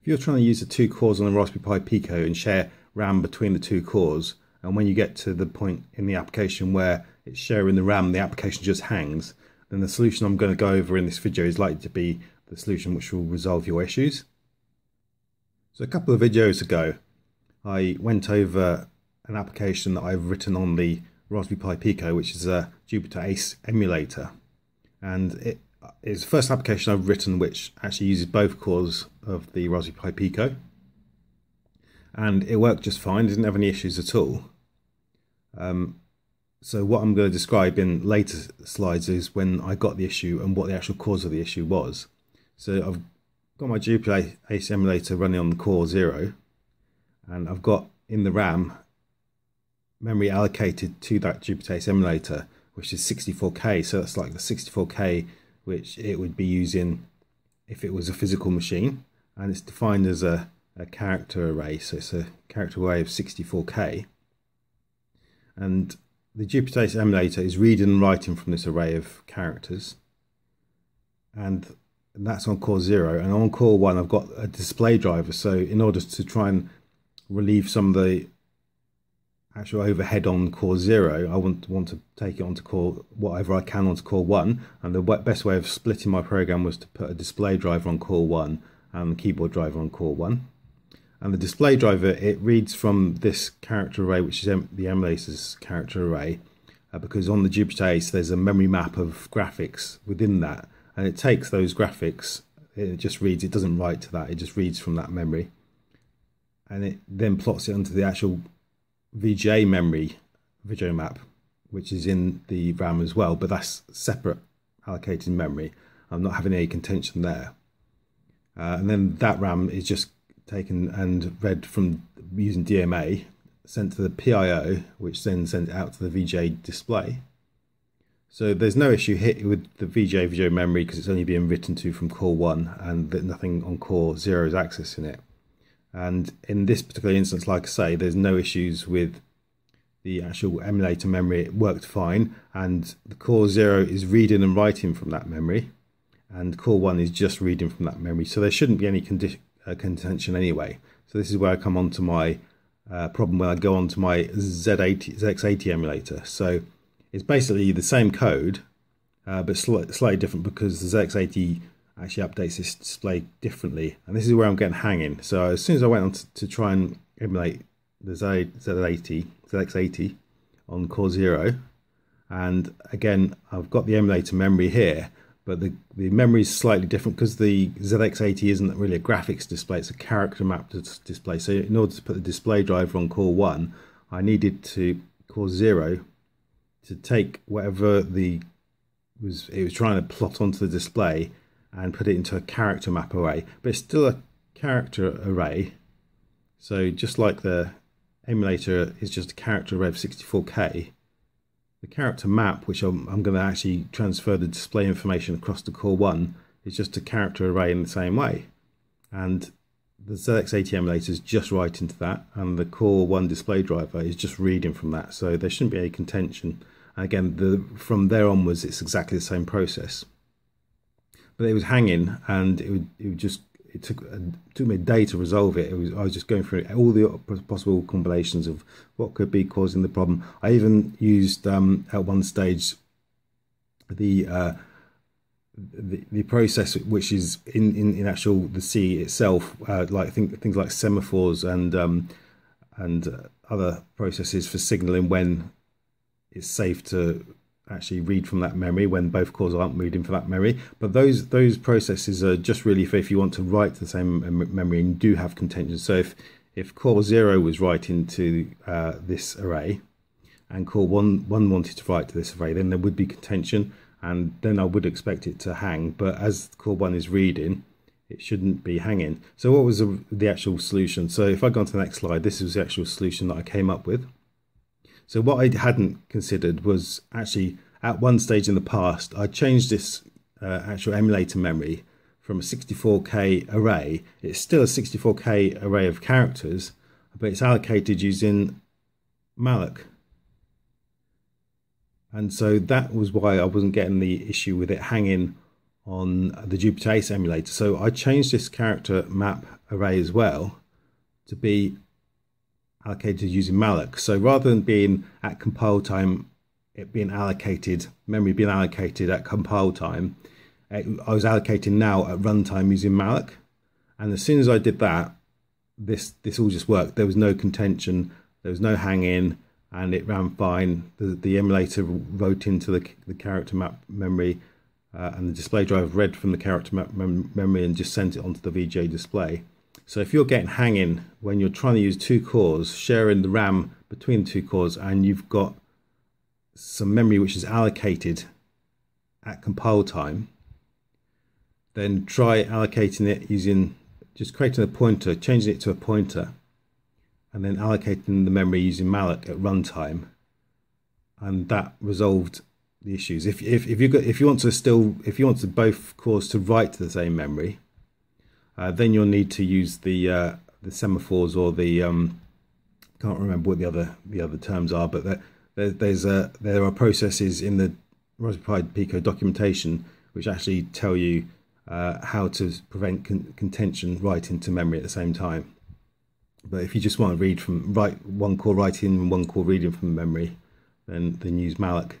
If you're trying to use the two cores on the Raspberry Pi Pico and share RAM between the two cores, and when you get to the point in the application where it's sharing the RAM, the application just hangs, then the solution I'm going to go over in this video is likely to be the solution which will resolve your issues. So a couple of videos ago, I went over an application that I've written on the Raspberry Pi Pico, which is a Jupiter Ace emulator. And it is the first application I've written which actually uses both cores of the Raspberry Pi Pico. And it worked just fine, didn't have any issues at all. Um, so what I'm going to describe in later slides is when I got the issue and what the actual cause of the issue was. So I've got my Jupiter Ace emulator running on core 0 and I've got in the RAM memory allocated to that Jupiter Ace emulator which is 64k so that's like the 64k which it would be using if it was a physical machine. And it's defined as a, a character array so it's a character array of 64k and the Jupiter Ace emulator is reading and writing from this array of characters. And that's on core 0 and on core 1 I've got a display driver. So in order to try and relieve some of the actual overhead on core 0 I want, want to take it onto core whatever I can onto core 1 and the best way of splitting my program was to put a display driver on core 1 and the keyboard driver on core 1 and the display driver it reads from this character array which is the emulator's character array uh, because on the Jupiter Ace there's a memory map of graphics within that. And it takes those graphics it just reads it doesn't write to that it just reads from that memory. And it then plots it onto the actual VGA memory video map, which is in the RAM as well, but that's separate allocated memory. I'm not having any contention there. Uh, and then that RAM is just taken and read from using DMA, sent to the PIO, which then sent out to the VGA display. So there's no issue here with the VGA video memory because it's only being written to from core 1 and that nothing on core 0 is accessing it. And in this particular instance, like I say, there's no issues with the actual emulator memory. It worked fine. And the core zero is reading and writing from that memory. And core one is just reading from that memory. So there shouldn't be any uh, contention anyway. So this is where I come on to my uh, problem when I go on to my Z80, ZX80 emulator. So it's basically the same code, uh, but sl slightly different because the ZX80 actually updates this display differently. And this is where I'm getting hanging. So as soon as I went on to, to try and emulate the Z, Z80, ZX80 on Core Zero, and again, I've got the emulator memory here, but the, the memory is slightly different because the ZX80 isn't really a graphics display, it's a character map display. So in order to put the display driver on Core 1, I needed to Core 0 to take whatever the was it was trying to plot onto the display and put it into a character map array, but it's still a character array. So just like the emulator is just a character array of 64K, the character map, which I'm, I'm going to actually transfer the display information across to core 1, is just a character array in the same way. And the ZX80 emulator is just right into that, and the core 1 display driver is just reading from that. So there shouldn't be any contention. And again, the, from there onwards, it's exactly the same process but it was hanging and it would, it would just it took it took me a day to resolve it. it was, I was just going through all the possible combinations of what could be causing the problem. I even used um, at one stage the, uh, the the process which is in, in, in actual the C itself, uh, like think, things like semaphores and um, and other processes for signaling when it's safe to actually read from that memory when both cores aren't reading from that memory. But those those processes are just really for if you want to write to the same memory and do have contention. So if if core zero was writing to uh, this array and core one one wanted to write to this array, then there would be contention, and then I would expect it to hang. But as core one is reading, it shouldn't be hanging. So what was the, the actual solution? So if I go on to the next slide, this is the actual solution that I came up with. So what I hadn't considered was actually at one stage in the past, I changed this uh, actual emulator memory from a 64k array. It's still a 64k array of characters, but it's allocated using malloc. And so that was why I wasn't getting the issue with it hanging on the Jupiter Ace emulator. So I changed this character map array as well to be allocated using malloc. So rather than being at compile time, it being allocated, memory being allocated at compile time, I was allocating now at runtime using malloc. And as soon as I did that, this this all just worked. There was no contention, there was no hanging, and it ran fine. The, the emulator wrote into the, the character map memory, uh, and the display driver read from the character map mem memory and just sent it onto the VGA display. So if you're getting hanging when you're trying to use two cores, sharing the RAM between two cores, and you've got some memory which is allocated at compile time, then try allocating it using just creating a pointer, changing it to a pointer, and then allocating the memory using malloc at runtime, and that resolved the issues. If if if you got if you want to still if you want to both cores to write to the same memory, uh, then you'll need to use the uh, the semaphores or the um, can't remember what the other the other terms are, but there, there, there's a there are processes in the Raspberry Pi Pico documentation which actually tell you uh, how to prevent con- contention writing to memory at the same time. But if you just want to read from write one core writing and one core reading from memory, then then use malloc